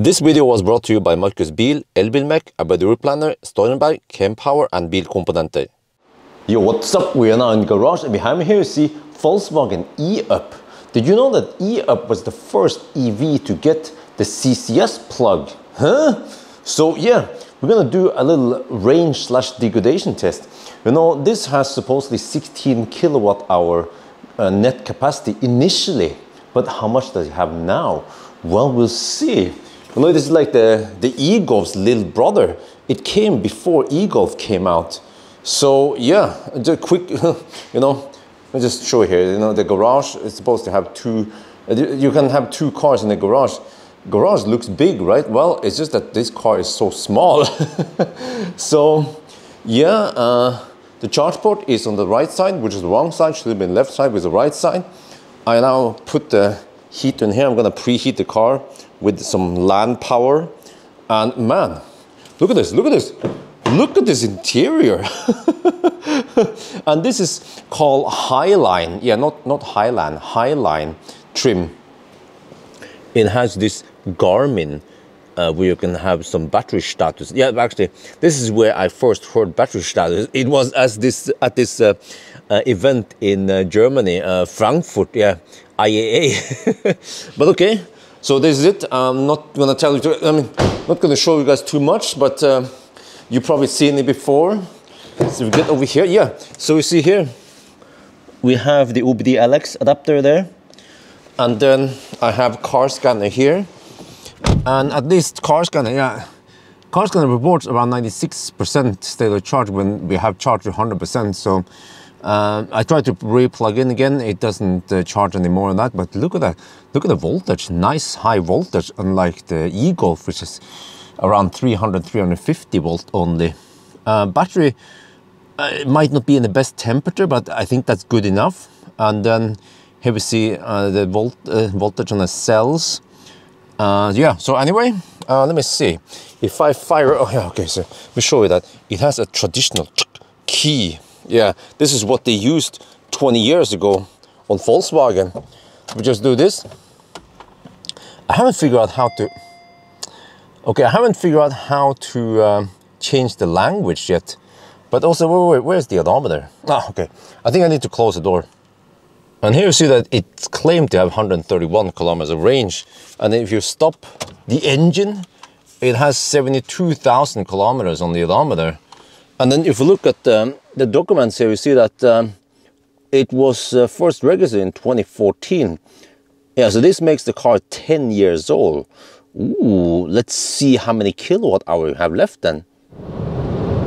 This video was brought to you by Marcus Bil, Elbilmek, Abadur Planner, Stormberg, Kempower and Bilkomponenter. Yo, what's up? We are now in the garage and behind me here you see Volkswagen E-Up. Did you know that E-Up was the first EV to get the CCS plug? Huh? So yeah, we're gonna do a little range slash degradation test. You know, this has supposedly 16 kilowatt hour uh, net capacity initially, but how much does it have now? Well, we'll see. You this is like the, the e-Golf's little brother. It came before e-Golf came out. So yeah, just quick, you know, let me just show you here. You know, the garage is supposed to have two, you can have two cars in the garage. Garage looks big, right? Well, it's just that this car is so small. so yeah, uh, the charge port is on the right side, which is the wrong side, should have been left side with the right side. I now put the heat in here. I'm gonna preheat the car with some land power. And man, look at this, look at this. Look at this interior. and this is called Highline. Yeah, not, not Highline, Highline trim. It has this Garmin uh, where you can have some battery status. Yeah, actually, this is where I first heard battery status. It was as this at this uh, event in uh, Germany, uh, Frankfurt. Yeah, IAA. but okay, so this is it. I'm not gonna tell you. To, I mean, not gonna show you guys too much, but uh, you probably seen it before. So we get over here. Yeah. So you see here, we have the OBD LX adapter there, and then I have car scanner here and at least car scanner, yeah, car scanner reports around 96% state of charge when we have charged 100%. So uh, I tried to re-plug in again. It doesn't uh, charge anymore on that. But look at that. Look at the voltage. Nice high voltage, unlike the e-Golf, which is around 300, 350 volt only. Uh, battery uh, might not be in the best temperature, but I think that's good enough. And then here we see uh, the volt, uh, voltage on the cells. Yeah, so anyway, let me see. If I fire, oh yeah, okay, so let me show you that. It has a traditional key. Yeah, this is what they used 20 years ago on Volkswagen. We just do this. I haven't figured out how to, okay, I haven't figured out how to um, change the language yet. But also, wait, wait, where's the odometer? Ah, okay. I think I need to close the door. And here you see that it's claimed to have 131 kilometers of range. And if you stop the engine, it has 72,000 kilometers on the odometer. And then if you look at um, the documents here, you see that um, it was uh, first registered in 2014. Yeah, so this makes the car 10 years old. Ooh, let's see how many kilowatt hour you have left then.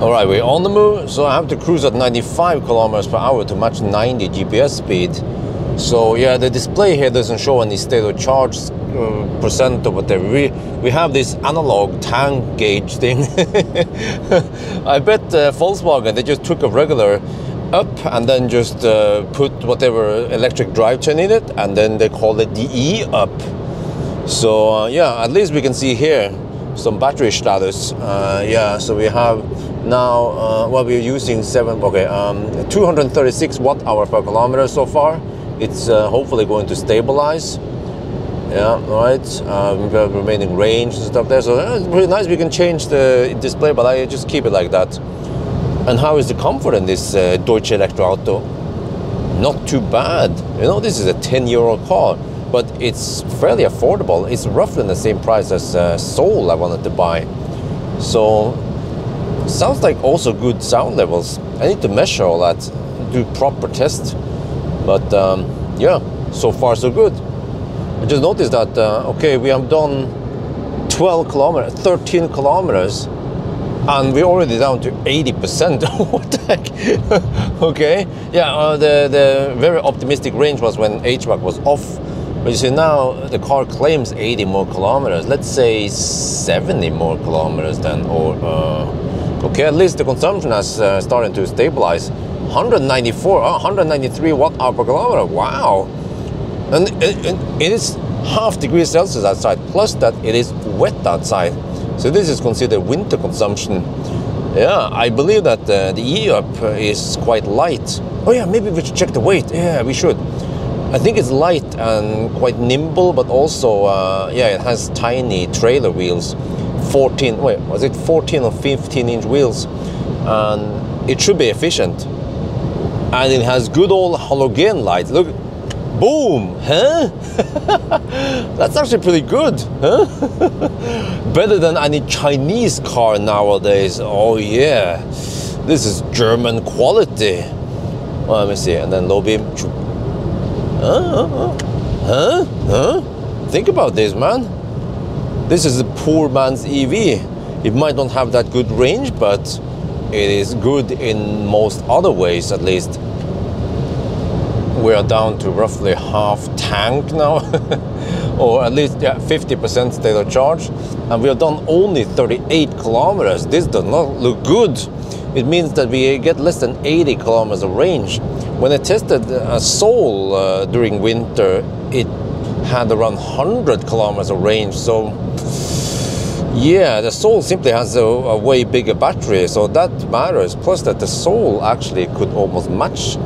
All right, we're on the move, so I have to cruise at 95 kilometers per hour to match 90 GPS speed. So yeah, the display here doesn't show any state of charge uh, percent or whatever. We we have this analog tank gauge thing. I bet uh, Volkswagen they just took a regular up and then just uh, put whatever electric drive drivetrain in it, and then they call it the E up. So uh, yeah, at least we can see here some battery status. Uh, yeah, so we have now, uh, well, we're using seven, okay, um, 236 watt hour per kilometer so far. It's uh, hopefully going to stabilize. Yeah, right. Um, we have remaining range and stuff there. So uh, it's pretty nice. We can change the display, but I just keep it like that. And how is the comfort in this uh, Deutsche Elektroauto? Not too bad. You know, this is a 10 euro car, but it's fairly affordable. It's roughly the same price as uh, Soul I wanted to buy. So sounds like also good sound levels. I need to measure all that, do proper test. But um, yeah, so far so good. I just noticed that, uh, okay, we have done 12 kilometers, 13 kilometers, and we're already down to 80%. what the heck? okay, yeah, uh, the, the very optimistic range was when HVAC was off. But you see now the car claims 80 more kilometers. Let's say 70 more kilometers then, or uh, Okay, at least the consumption has uh, started to stabilize. 194, oh, 193 watt hour per kilometer. Wow. And it, it is half degrees Celsius outside, plus that it is wet outside. So this is considered winter consumption. Yeah, I believe that uh, the E-Up is quite light. Oh yeah, maybe we should check the weight. Yeah, we should. I think it's light and quite nimble, but also, uh, yeah, it has tiny trailer wheels. 14, wait, was it 14 or 15 inch wheels? And it should be efficient. And it has good old halogen lights. Look, boom, huh? That's actually pretty good, huh? Better than any Chinese car nowadays. Oh, yeah. This is German quality. Well, let me see. And then low beam. Huh? Huh? Huh? Think about this, man. This is a poor man's EV. It might not have that good range, but it is good in most other ways, at least. We are down to roughly half tank now, or at least yeah, 50% state of charge, and we have done only 38 kilometers. This does not look good. It means that we get less than 80 kilometers of range. When I tested a Soul uh, during winter, it had around 100 kilometers of range. So, yeah, the Soul simply has a, a, way bigger battery, so that matters. Plus, that the Soul actually could almost match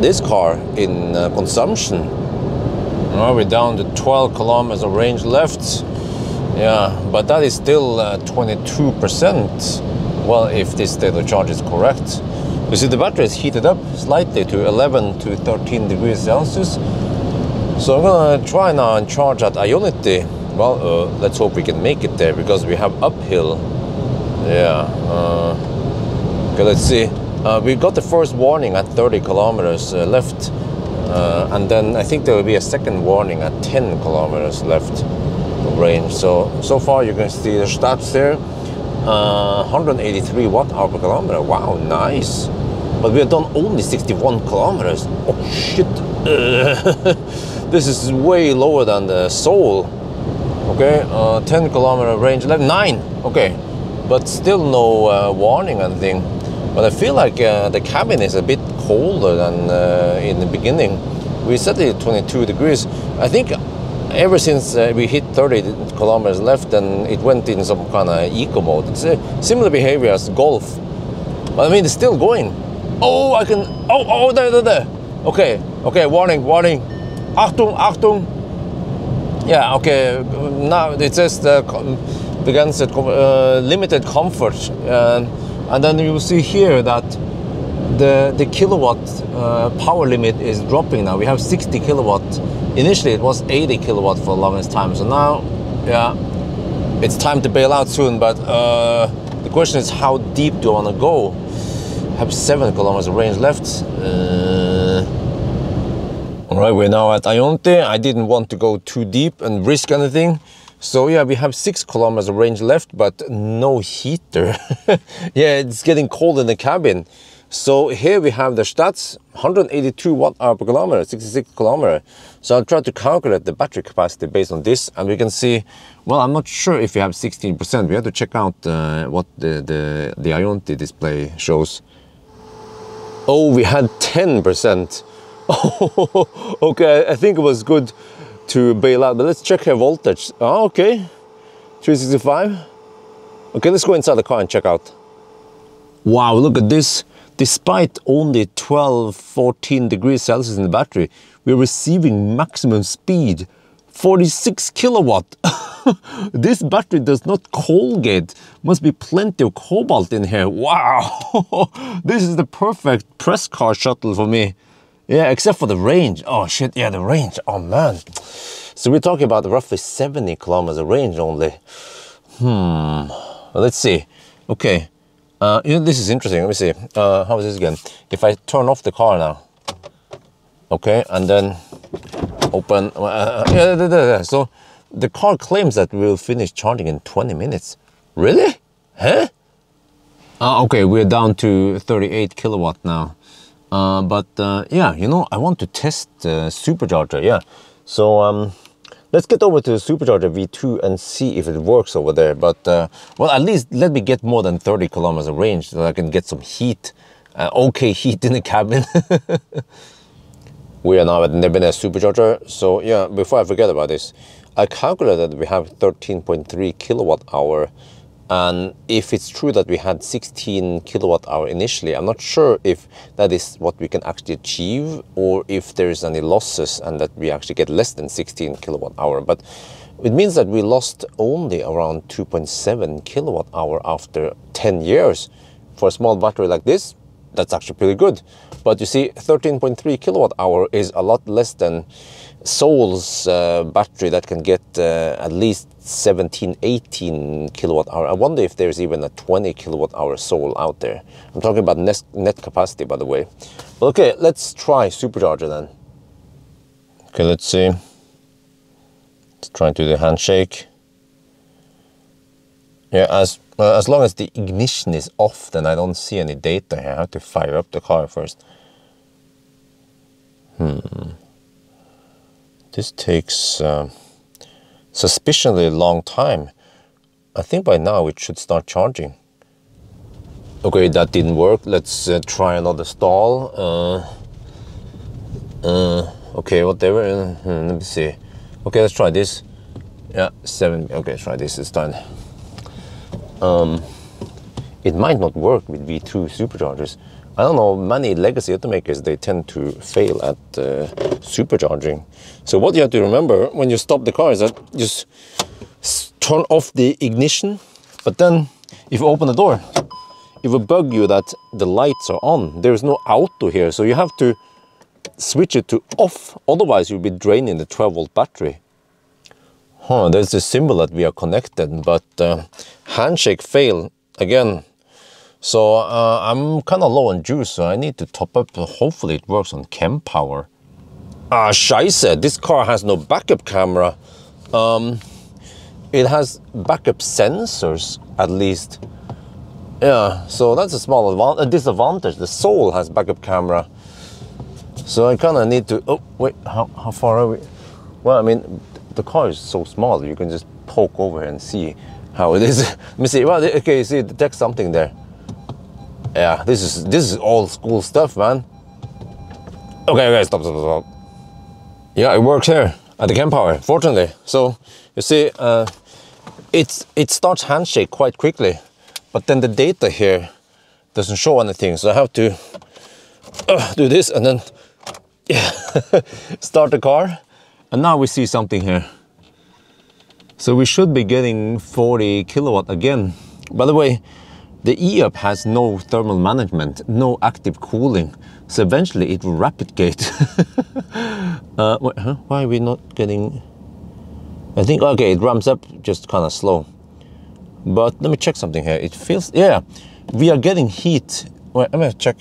this car in uh, consumption. Now we're down to 12 kilometers of range left. Yeah, but that is still uh, 22%. Well, if this state of charge is correct. You see the battery is heated up slightly to 11 to 13 degrees Celsius. So I'm gonna try now and charge at Ionity. Well, uh, let's hope we can make it there because we have uphill. Yeah. Uh, okay, let's see. Uh, we got the first warning at 30 kilometers uh, left. Uh, and then I think there will be a second warning at 10 kilometers left range. So, so far you can see the stats there. Uh, 183 watt hour per kilometer. Wow, nice. But we have done only 61 kilometers. Oh shit. This is way lower than the Soul. Okay, uh, 10 kilometer range left. 9. Okay, but still no uh, warning anything. But I feel like uh, the cabin is a bit colder than uh, in the beginning. We set it 22 degrees. I think ever since uh, we hit 30 kilometers left and it went in some kind of eco mode. It's a similar behavior as Golf. But I mean, it's still going. Oh, I can. Oh, oh, there, there, there. Okay, okay. Warning, warning. Achtung, Achtung. Yeah, okay. Now it the begins at uh, limited comfort, uh, and then you see here that the the kilowatt uh, power limit is dropping now. We have 60 kilowatt initially it was 80 kilowatt for the longest time. So now, yeah, it's time to bail out soon. But uh, the question is, how deep do I want to go? Have seven kilometers of range left. Uh, right, we're now at Ionity I didn't want to go too deep and risk anything. So yeah, we have six kilometers of range left, but no heater. yeah, it's getting cold in the cabin. So here we have the stats, 182 watt hour per kilometer, 66 kilometer. So I'll try to calculate the battery capacity based on this and we can see, well, I'm not sure if we have 16%. We have to check out uh, what the, the, the Ionity display shows. Oh, we had 10%. Oh, okay, I think it was good to bail out, but let's check her voltage. Oh, okay, 365. Okay, let's go inside the car and check out. Wow, look at this. Despite only 12, 14 degrees Celsius in the battery, we're receiving maximum speed 46 kilowatt. this battery does not coldgate. Must be plenty of cobalt in here. Wow, this is the perfect press car shuttle for me. Yeah, except for the range. Oh shit, yeah, the range. Oh man. So we're talking about roughly 70 kilometers range only. Hmm, well, let's see. Okay, uh, you know, this is interesting. Let me see. Uh, how is this again? If I turn off the car now, okay, and then open. Uh, uh yeah, yeah, yeah, so the car claims that we will finish charging in 20 minutes. Really? Huh? Uh, okay, we're down to 38 kilowatt now. Uh, but uh, yeah, you know, I want to test the supercharger. Yeah, so um, Let's get over to the Supercharger V2 and see if it works over there. But, uh, well, at least let me get more than 30 kilometers of range so I can get some heat, uh, okay heat in the cabin. we are now at Nebbenes Supercharger. So, yeah, before I forget about this, I calculated that we have 13.3 kilowatt hour And if it's true that we had 16 kilowatt hour initially, I'm not sure if that is what we can actually achieve or if there's any losses and that we actually get less than 16 kilowatt hour. But it means that we lost only around 2.7 kilowatt hour after 10 years. For a small battery like this, that's actually pretty good. But you see, 13.3 kilowatt hour is a lot less than Soul's uh, battery that can get uh, at least 17, 18 kilowatt hour. I wonder if there's even a 20 kilowatt hour Sol out there. I'm talking about net, capacity, by the way. Okay, let's try supercharger then. Okay, let's see. Let's try to do the handshake. Yeah, as uh, as long as the ignition is off, then I don't see any data here. I have to fire up the car first. Hmm. This takes uh, suspiciously long time. I think by now it should start charging. Okay, that didn't work. Let's uh, try another stall. Uh, uh, okay, whatever. Uh, hmm, let me see. Okay, let's try this. Yeah, seven. Okay, try this It's done. Um, it might not work with V2 superchargers. I don't know, many legacy automakers, they tend to fail at uh, supercharging. So what you have to remember when you stop the car is that just turn off the ignition, but then if you open the door, it will bug you that the lights are on. There's no auto here, so you have to switch it to off, otherwise you'll be draining the 12 volt battery. Huh, there's a symbol that we are connected, but uh, handshake fail again. So uh, I'm kind of low on juice, so I need to top up. Hopefully it works on Kempower. Ah, scheiße, this car has no backup camera. Um, it has backup sensors, at least. Yeah, so that's a small a disadvantage. The Soul has backup camera. So I kind of need to, oh, wait, how, how far are we? Well, I mean, the car is so small, you can just poke over and see how it is. Let me see. Well, okay, you see, it detects something there. Yeah, this is this is old school stuff, man. Okay, okay, stop, stop, stop. Yeah, it works here at the Kempower, fortunately. So you see, uh, it's it starts handshake quite quickly, but then the data here doesn't show anything. So I have to uh, do this and then yeah, start the car and now we see something here. So we should be getting 40 kilowatt again. By the way, the E-Up has no thermal management, no active cooling. So eventually it will rapid gate. uh, wait, huh? Why are we not getting... I think, okay, it ramps up just kind of slow. But let me check something here. It feels, yeah, we are getting heat. Wait, I'm gonna check.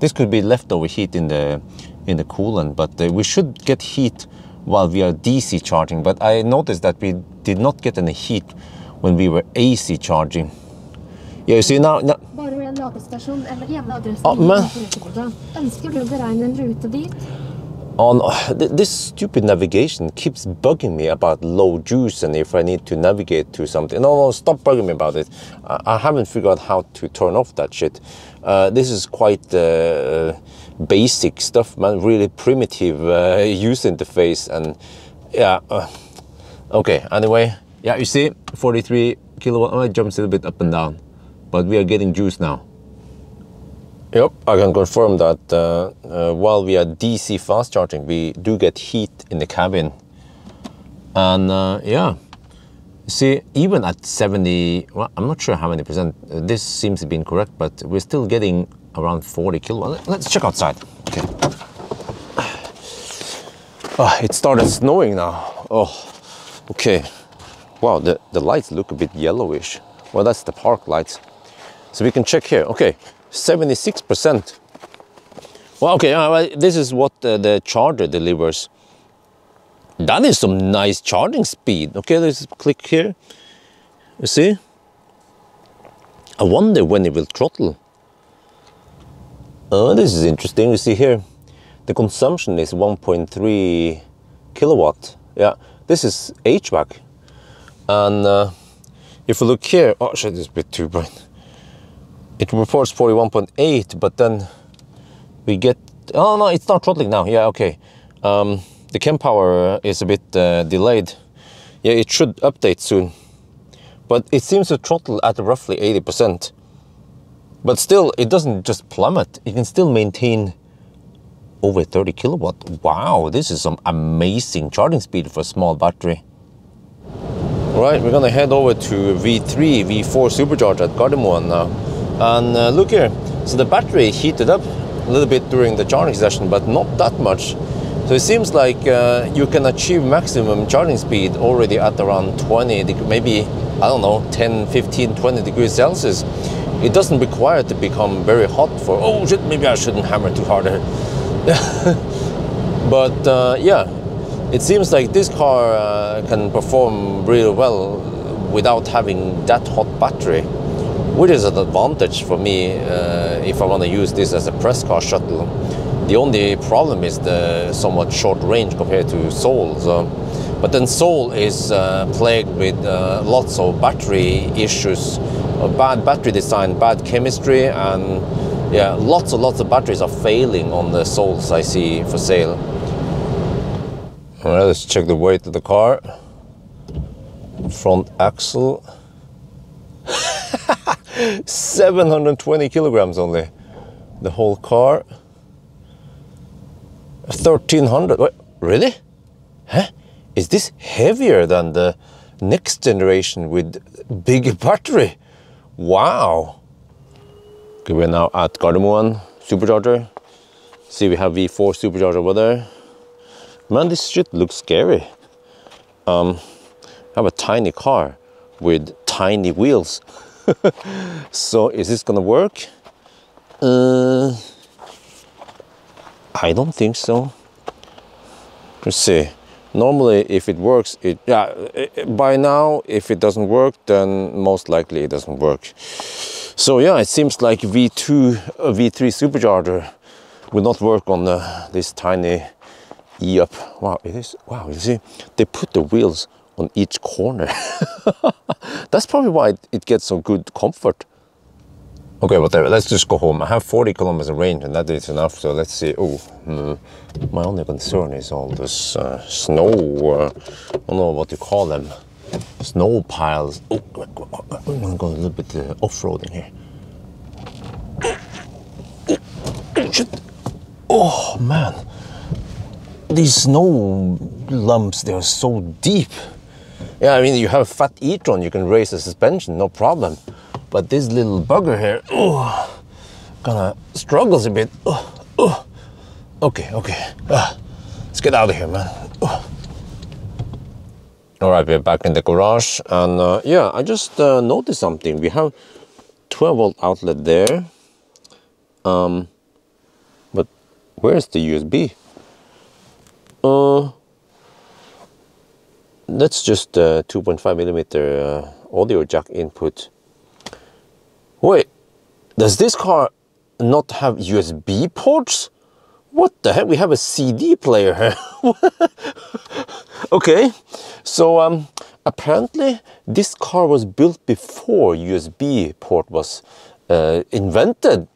This could be leftover heat in the in the coolant, but uh, we should get heat while we are DC charging, but I noticed that we did not get any heat when we were AC charging. Yeah, you see now... now oh, man. On this stupid navigation keeps bugging me about low juice and if I need to navigate to something. No, no, stop bugging me about it. I, I haven't figured out how to turn off that shit. Uh, this is quite uh, basic stuff, man. Really primitive uh, user interface, and yeah. Uh, okay. Anyway, yeah. You see, 43 kilowatt. Oh, it jumps a little bit up and down, but we are getting juice now. Yep, I can confirm that uh, uh, while we are DC fast charging, we do get heat in the cabin. And uh, yeah, see, even at 70, well, I'm not sure how many percent, uh, this seems to be incorrect, but we're still getting around 40 kilowatt. Let's check outside. Okay. Oh, it started snowing now. Oh, okay. Wow, the, the lights look a bit yellowish. Well, that's the park lights. So we can check here. Okay, 76%. Well, okay, this is what uh, the charger delivers. That is some nice charging speed. Okay, let's click here. You see? I wonder when it will throttle. Oh, this is interesting. You see here, the consumption is 1.3 kilowatt. Yeah, this is HVAC. And uh, if we look here, oh shit, this a bit too bright. It reports 41.8, but then we get, oh no, it's not throttling now. Yeah, okay. Um, the power is a bit uh, delayed. Yeah, it should update soon. but it seems to throttle at roughly 80%. But still, it doesn't just plummet, it can still maintain over 30 kilowatt. Wow, this is some amazing charging speed for a small battery. All right, we're gonna head over to V3, V4 supercharger at Gardermoen now. And uh, look here, so the battery heated up a little bit during the charging session, but not that much. So it seems like uh, you can achieve maximum charging speed already at around 20, maybe, I don't know, 10, 15, 20 degrees Celsius. It doesn't require to become very hot for, oh shit, maybe I shouldn't hammer too hard but uh, yeah, it seems like this car uh, can perform really well without having that hot battery, which is an advantage for me uh, if I want to use this as a press car shuttle. The only problem is the somewhat short range compared to Soul. So, but then Soul is uh, plagued with uh, lots of battery issues, bad battery design, bad chemistry, and yeah, lots and lots of batteries are failing on the Souls I see for sale. All right, let's check the weight of the car. Front axle. 720 kilograms only. The whole car. 1300. What? Really? Huh? Is this heavier than the next generation with bigger battery? Wow. Okay, we're now at Gardermoen supercharger. See, we have V4 supercharger over there. Man, this shit looks scary. Um, I have a tiny car with tiny wheels. so is this gonna work? Uh, I don't think so. Let's see. Normally, if it works, it yeah. By now, if it doesn't work, then most likely it doesn't work. So yeah, it seems like V2, uh, V3 supercharger will not work on uh, this tiny E-up. Wow, it is. Wow, you see, they put the wheels on each corner. That's probably why it, gets so good comfort. Okay, whatever. Let's just go home. I have 40 kilometers of range, and that is enough. So let's see. Oh, mm, my only concern is all this uh, snow. Uh, I don't know what you call them. Snow piles. Oh, I'm gonna go a little bit uh, off-roading here. Oh man, these snow lumps they are so deep. Yeah, I mean you have a fat e-tron, you can raise the suspension, no problem. But this little bugger here, oh, kind of struggles a bit. Oh, oh. Okay, okay. Uh, let's get out of here, man. Oh. All right, we're back in the garage, and uh, yeah, I just uh, noticed something. We have 12 volt outlet there, um, but where's the USB? Uh, that's just a 2.5 millimeter uh, audio jack input. Wait, does this car not have USB ports? What the heck? We have a CD player here. okay, so um, apparently this car was built before USB port was uh, invented.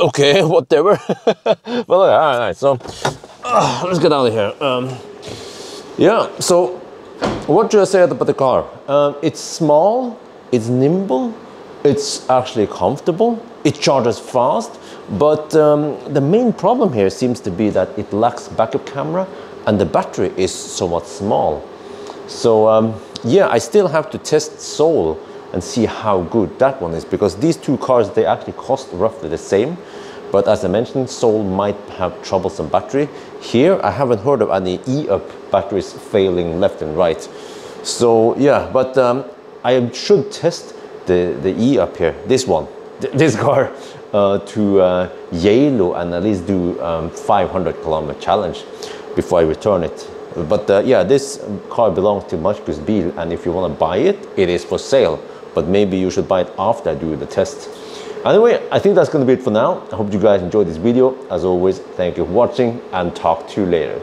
Okay, whatever. well, all right, so uh, let's get out of here. Um, yeah, so what do I say about the car? Um, it's small, it's nimble, it's actually comfortable. It charges fast, but um, the main problem here seems to be that it lacks backup camera and the battery is somewhat small. So um, yeah, I still have to test Soul and see how good that one is because these two cars, they actually cost roughly the same. But as I mentioned, Soul might have troublesome battery. Here, I haven't heard of any E-Up batteries failing left and right. So yeah, but um, I should test the, the E up here, this one, this car, uh, to uh, Geilo and at least do um, 500 kilometer challenge before I return it. But uh, yeah, this car belongs to Marcus Bil and if you want to buy it, it is for sale. But maybe you should buy it after I do the test. Anyway, I think that's going to be it for now. I hope you guys enjoyed this video. As always, thank you for watching and talk to you later.